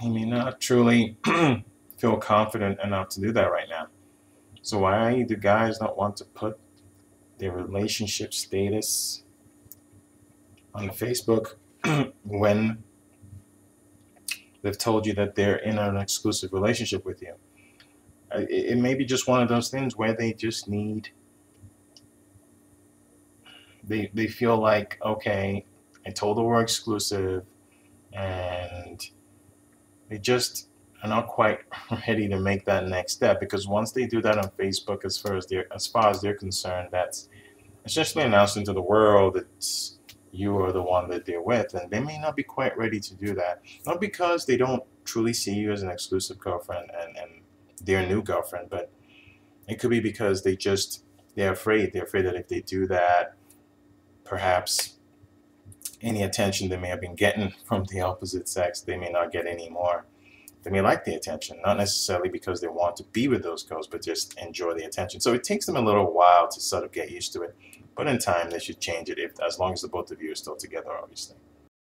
he may not truly feel confident enough to do that right now. So why do guys not want to put their relationship status on Facebook when they've told you that they're in an exclusive relationship with you? Uh, it may be just one of those things where they just need they they feel like okay, I told them we're exclusive, and they just are not quite ready to make that next step because once they do that on Facebook, as far as they're as far as they're concerned, that's essentially announcing to the world that you are the one that they're with, and they may not be quite ready to do that. Not because they don't truly see you as an exclusive girlfriend and, and their new girlfriend, but it could be because they just they're afraid. They're afraid that if they do that, perhaps any attention they may have been getting from the opposite sex, they may not get any more. They may like the attention, not necessarily because they want to be with those girls, but just enjoy the attention. So it takes them a little while to sort of get used to it. But in time, they should change it if, as long as the both of you are still together, obviously.